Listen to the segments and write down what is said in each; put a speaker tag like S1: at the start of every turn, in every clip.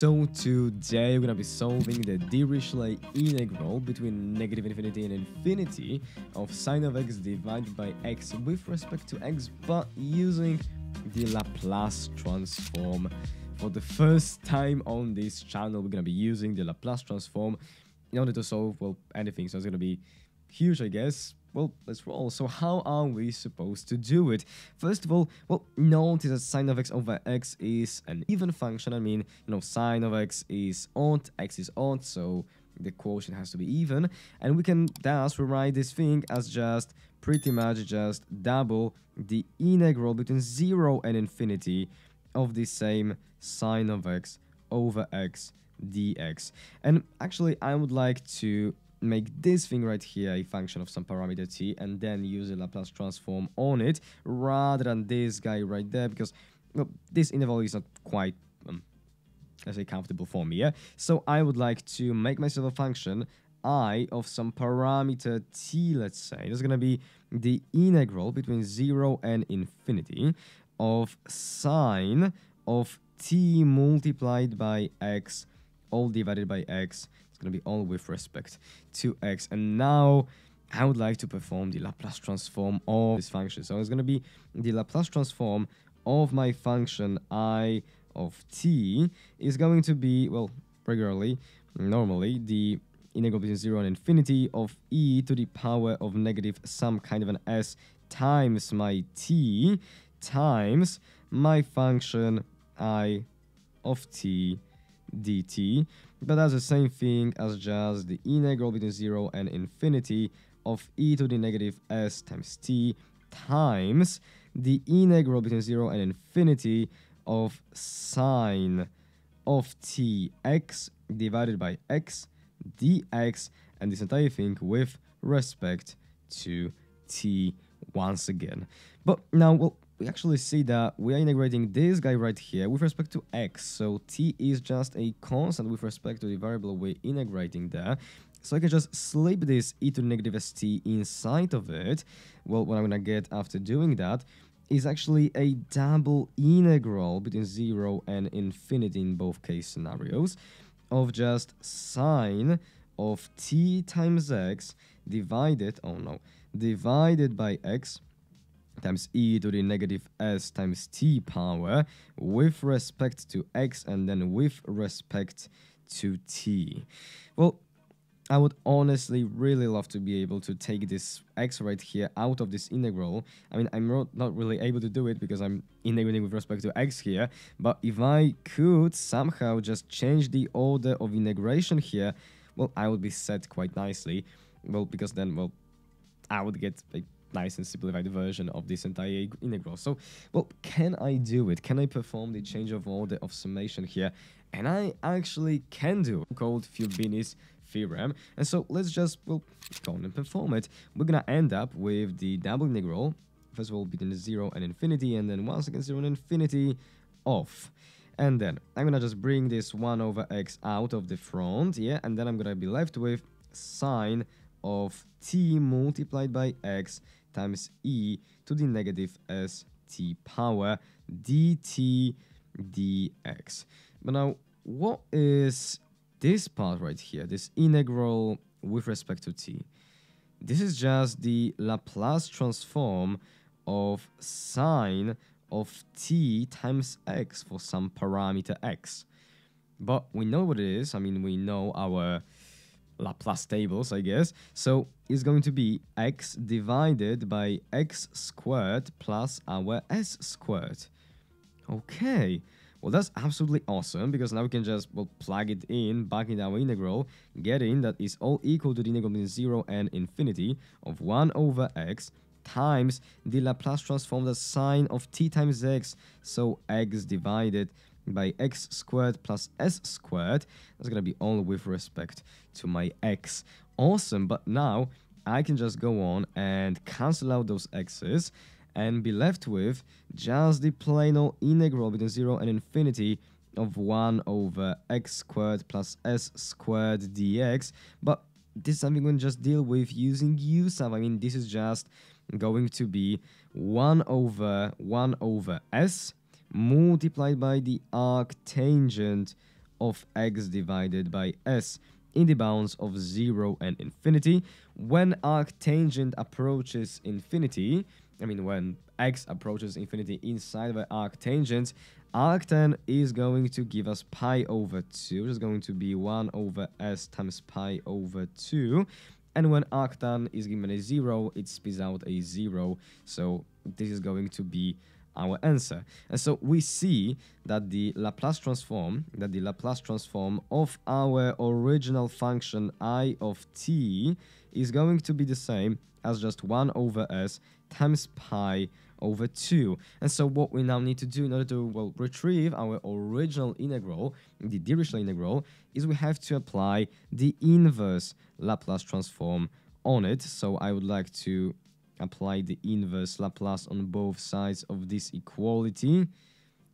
S1: So today we're gonna be solving the Dirichlet integral between negative infinity and infinity of sine of x divided by x with respect to x but using the Laplace transform. For the first time on this channel we're gonna be using the Laplace transform in order to solve well anything so it's gonna be huge I guess well, let's roll. So how are we supposed to do it? First of all, well, notice that sine of x over x is an even function. I mean, you know, sine of x is odd, x is odd, so the quotient has to be even. And we can thus rewrite this thing as just pretty much just double the integral between 0 and infinity of the same sine of x over x dx. And actually, I would like to make this thing right here a function of some parameter t and then use a Laplace transform on it rather than this guy right there because well, this interval is not quite um, say comfortable for me yeah? So I would like to make myself a function i of some parameter t let's say. There's gonna be the integral between 0 and infinity of sine of t multiplied by x all divided by x it's to be all with respect to x. And now I would like to perform the Laplace transform of this function. So it's going to be the Laplace transform of my function i of t is going to be, well, regularly, normally, the integral between 0 and infinity of e to the power of negative some kind of an s times my t times my function i of t dt but that's the same thing as just the integral between 0 and infinity of e to the negative s times t times the integral between 0 and infinity of sine of tx divided by x dx and this entire thing with respect to t once again. But now, well, we actually see that we are integrating this guy right here with respect to x. So t is just a constant with respect to the variable we're integrating there. So I can just slip this e to the negative st inside of it. Well, what I'm going to get after doing that is actually a double integral between 0 and infinity in both case scenarios of just sine of t times x divided, oh no, divided by x times e to the negative s times t power with respect to x and then with respect to t. Well, I would honestly really love to be able to take this x right here out of this integral. I mean, I'm not really able to do it because I'm integrating with respect to x here, but if I could somehow just change the order of integration here, well, I would be set quite nicely. Well, because then, well, I would get nice and simplified version of this entire integral. So, well, can I do it? Can I perform the change of order of summation here? And I actually can do called Fubini's theorem. And so let's just, well, go on and perform it. We're gonna end up with the double integral, first of all between 0 and infinity, and then once again 0 and infinity off. And then I'm gonna just bring this 1 over x out of the front, yeah, and then I'm gonna be left with sine of t multiplied by x times e to the negative s t power dt dx. But now, what is this part right here, this integral with respect to t? This is just the Laplace transform of sine of t times x for some parameter x. But we know what it is. I mean, we know our Laplace tables, I guess. So it's going to be x divided by x squared plus our s squared. Okay, well that's absolutely awesome because now we can just well plug it in back in our integral, getting that is all equal to the integral between 0 and infinity of 1 over x times the Laplace transform the sine of t times x, so x divided by x squared plus s squared. That's going to be all with respect to my x. Awesome, but now I can just go on and cancel out those x's and be left with just the plain old integral between 0 and infinity of 1 over x squared plus s squared dx. But this is something we can just deal with using u sub. I mean, this is just going to be 1 over 1 over s multiplied by the arctangent of x divided by s in the bounds of 0 and infinity. When arctangent approaches infinity, I mean when x approaches infinity inside an arctangent, arctan is going to give us pi over 2, which is going to be 1 over s times pi over 2. And when arctan is given a 0, it spits out a 0. So this is going to be our answer. And so we see that the Laplace transform, that the Laplace transform of our original function i of t is going to be the same as just 1 over s times pi over 2. And so what we now need to do in order to well retrieve our original integral, the Dirichlet integral, is we have to apply the inverse Laplace transform on it. So I would like to apply the inverse Laplace on both sides of this equality.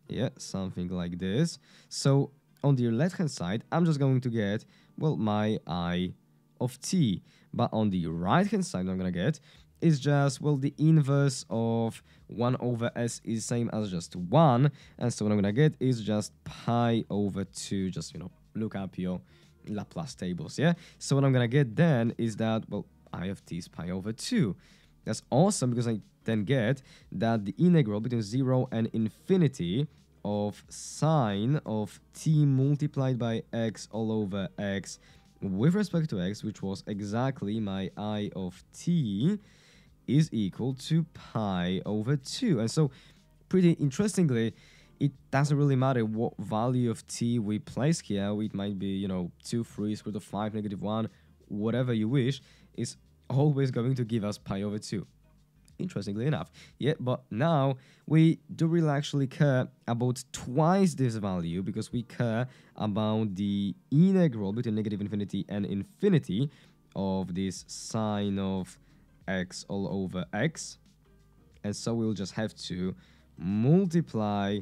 S1: Yeah, something like this. So on the left hand side, I'm just going to get, well, my i of t. But on the right hand side, I'm going to get is just, well, the inverse of 1 over s is same as just 1. And so what I'm going to get is just pi over 2. Just, you know, look up your Laplace tables, yeah? So what I'm going to get then is that, well, i of t is pi over 2. That's awesome because I then get that the integral between 0 and infinity of sine of t multiplied by x all over x with respect to x, which was exactly my i of t, is equal to pi over 2. And so, pretty interestingly, it doesn't really matter what value of t we place here. It might be, you know, 2, 3, square root of 5, negative 1, whatever you wish. It's always going to give us pi over 2 interestingly enough. Yeah, but now we do really actually care about twice this value because we care about the integral between negative infinity and infinity of this sine of x all over x. And so we'll just have to multiply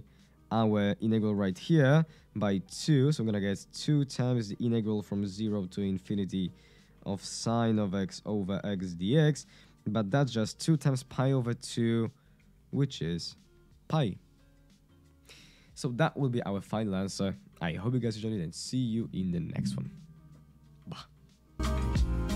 S1: our integral right here by 2. So I'm going to get 2 times the integral from 0 to infinity of sine of x over x dx. But that's just 2 times pi over 2, which is pi. So that will be our final answer. I hope you guys enjoyed it and see you in the next one. Bye.